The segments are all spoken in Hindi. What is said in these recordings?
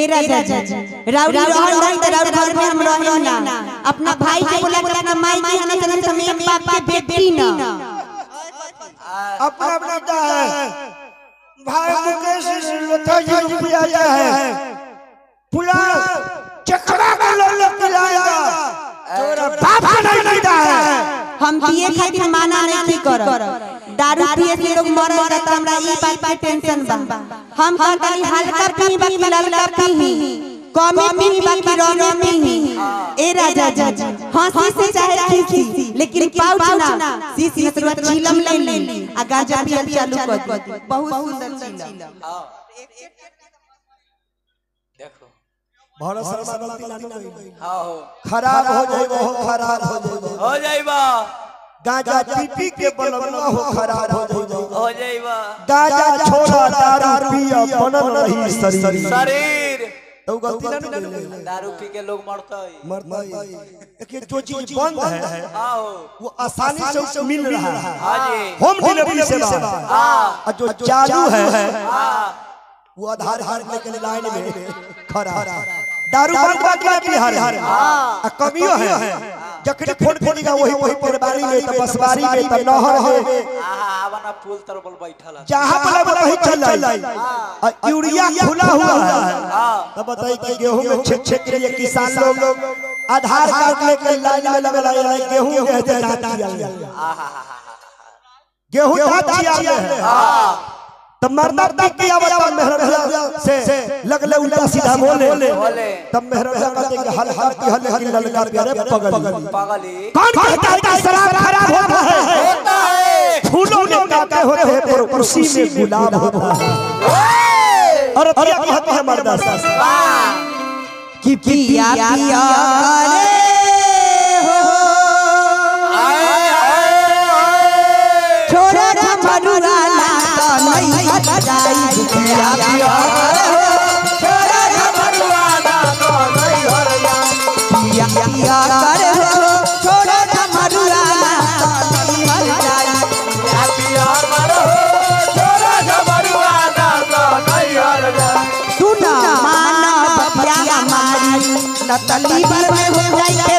ए राजा जी राउडी रहन नहीं त घर में हम रहे ना अपना भाई के बोला के अपना माई के हना चलन समय एक बाप के बेटी ना अपना बेटा है भाई मुकेश लथा जी रुपया है पुला चकरा को लो लो खिलाया तोरा बाप का नहीं लेता है हम पिए खातिर माना नहीं कर दारू पिए से लोग मर जाता हमरा ई बात पे टेंशन बा। हम खाली हल्का पी बाकी ललका पी कमे पी बाकी रमे पी ए राजा जी। हँसी से चाहे खीसी लेकिन पाउच ना सीसी से तुरंत चिलम ले ली। आ गांजा पियल चालू कर बहुत सुंदर चिलम। भारत शर्मा गलती लानी नहीं। हाँ हो। खराब हो जाएगा हो खराब हो जाएगा हो जाइबा। गांजा पी पी के बनवा हो खराब हो जाएगा हो जाइबा। गांजा छोड़ा दारू पिया बनल रही शरीर। शरीर। तो गलती ना नहीं दारू पी के लोग मरता। है मरता। देखिए जो चीज़ बंद है हाँ हो वो आसानी से उसे मिल रहा है। हाँ जी। होम डिलीवरी सेवा। हाँ। और जो चालू है हाँ वो आधार कार्ड लेके लाइन में। खड़ा दारू बंद बा के बिहार आ कमियो है। जखनी फ़ोन फोड़ीगा वही वही परबारी में त बसवारी में त नहर है। आहा आवना पुल तर बोल बैठल है। जहाँ बोला वही चल और यूरिया खुला हुआ है। हाँ। तब बताइए कि गेहूँ में छेक छेक के लिए किसान लोग आधार कार्ड लेके लाइन में लगे लगे गेहूँ के जाता आहा गेहूँ जाता है हाँ। तब मरना तब की आवता मेहरबिया से लगले उल्टा सीधा बोले। तब कहते कि हल हल की हल की ललका प्यारे पगल। पागली। कौन कहता है कि शराब खराब होता है? होता है? फूलों में कांटे होते हैं पर उसी में गुलाब होता है। और क्या कहते हैं मर्दा वाह कि पिया पिया करे हो। आए आए छोरा हट हो तो हो तो तो जाए नतली पर में हो जाई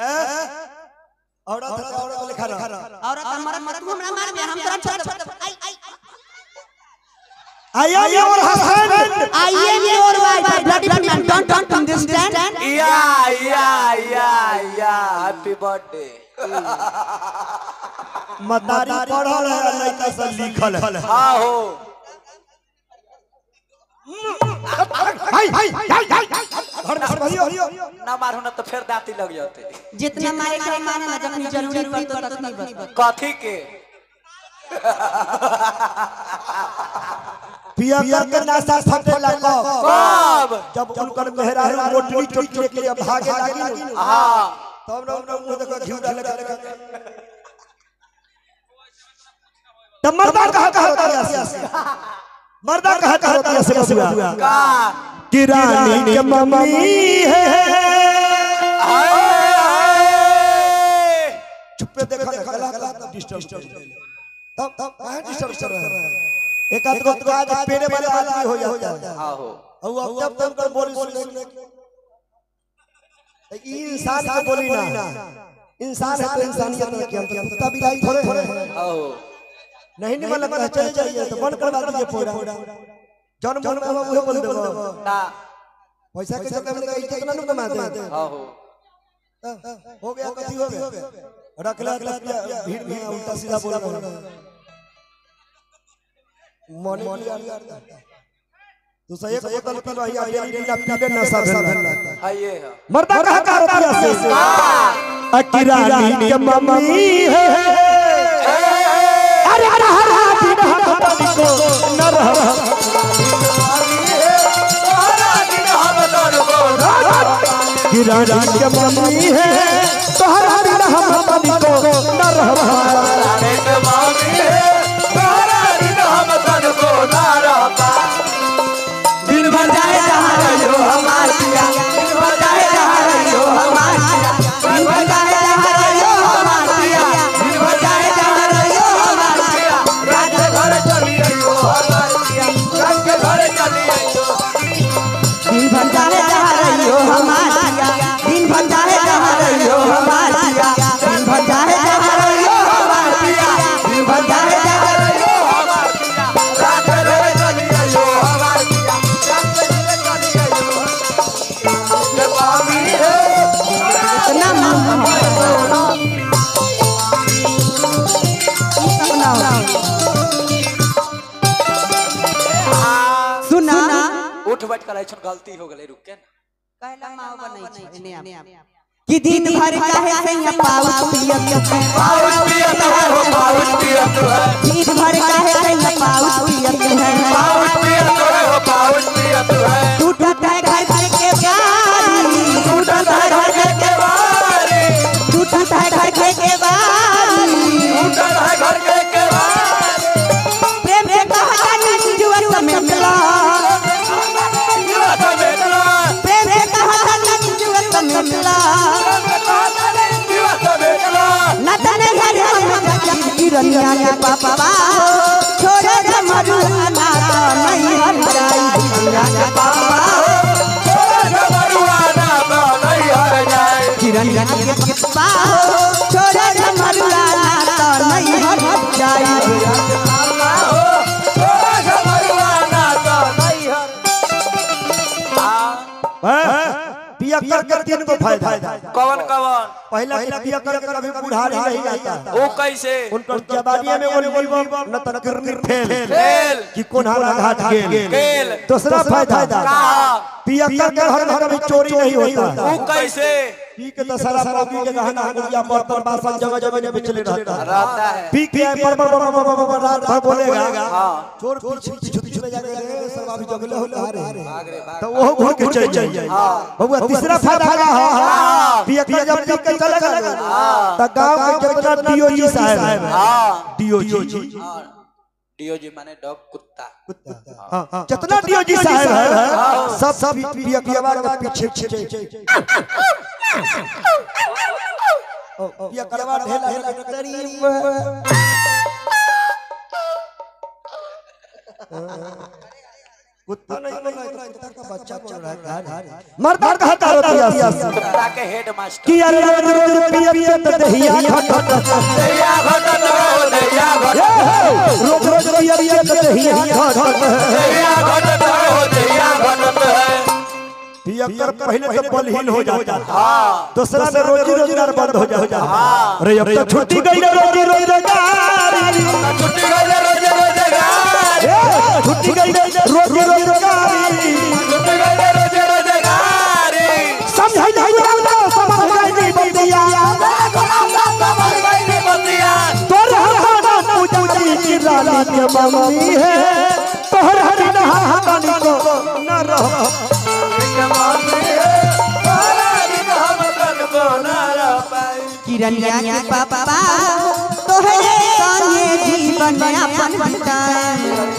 औरत औरत लिखा रहा। औरत हमारा मत तू हमरा मार में हम तोरा छोड़ छोड़ आई आई। I am your husband. I am your wife, bloody man. Don't don't understand. या या या या हैप्पी बर्थडे मतारी पढ़ल है लड़का से लिखल है। हाँ। हो हाय हाय हाय हाय। घर में ना मारू ना तो फिर दांती लग जाते। जितना मारे के मारे ना जखनी ज़रूरी पड़ी तो तखनी बस। कथी के। पिया के नासा फटेला कब कब जब उनकर मेहरारू रोटली टोटली के लिए भागे लागी न, हाँ तब ना उनका मुँह देखो घिउ डाले तब मर्दा कहा कहा होता है मर्दा कहा कहा होता है का किरानी के मम्मी है। चुप्पे देखा देखा गला डिस्टर्ब तब तब काहे डिस्टर्ब कर रहे हैं? एक आध को तो आज पेड़े वाले आदमी हो जाता है। हाँ। हो और अब तब तब कर बोली सुन ई इंसान के बोली ना। इंसान है तो इंसानियत में क्या हम कुत्ता बिलाई थोड़े हैं। आओ नहीं नहीं मतलब है चले जाइए तो बंद करवा दीजिए पूरा। जन्म मन में वो बोल देबो ना पैसा के चक्कर में इज़्ज़त ना कमा दे आओ हो हो गया कथी हो गया रख ले भीड़ में उल्टा सीधा बोल रहा है मन तू सही एक बोतल पी लो या ये नीला पीले नशा भेल है मर्दा कहा का रुपया से अकिरानी के मम्मी है अरे अरे हरा किरानी के मम्मी है तो हर हर हम हमारी को न को दिन कर ऐसा गलती हो गई रुक के कि दिन भर काहे से या पाउच पियत है पाउच पियत है हो पाउच पियत है दिन भर काहे से यहाँ पापा छोड़े जमरू अनाथ नहीं हर जाई किरनिया के पापा के पापा दे जमरू अनाथ नहीं हर जाई जबरुआ कर के तीन को फ़ायदा। कौन कौन पहला कि पिया कर कर कभी बुढ़ारी नहीं आता वो कैसे? उनको जबानिया में बोल बोल न तनकर फेल फेल कि कौन हारा घाट गेल गेल दूसरा फ़ायदा। का पिया कर कर हर घर में चोरी नहीं होता। वो कैसे? पी के दशहरा पौगी के गहना गुड़िया बर्तन बासन जगह जगह में बिचले रहता है। रहता है। पी के पर पर पर पर पर पर रात भर बोलेगा। हाँ। चोर पीछे पीछे पीछे जाके रे सब अभी जगले भाग रे तो वो घूर के चल जाइए बबुआ तीसरा फ़ायदा का है। पिया के जब पी के चलेगा तो गाँव के जितना डीओजी साहब है। हाँ। डीओजी। डीओजी। माने डॉग कुत्ता। हाँ जितना डीओजी साहब है सब सब पिया के के पीछे पीछे पिया करवा ढेला ढेला करीब कुत्ता नहीं बोला इतना इतना का बच्चा बोल रहा है मर्द कहता रहता है कुत्ता के हेड मास्टर कि यार रोज रोज पिया तो दहिया खट दैया घटत हो दैया रोज रोज पिया पिया तो दहिया हो दैया घटत है पिया कर पहले तो बलहीन हो जाता हाँ दूसरा से रोजी रोज़गार बंद हो जाता अरे अब तो छुट्टी गई रोजी रोज़गार छुट्टी गई रोज रोज़गार छुट्टी गई रोजी रोज़गार छुट्टी गई रोज रोज़गार समझाई नहीं आता समझ नहीं बंदिया तोर हमारा पूजी की लाली के मम्मी है तोहर हरी नहा पानी को न रह किरनिया के पापा तोहरे संगे जीवन अपन बिताए।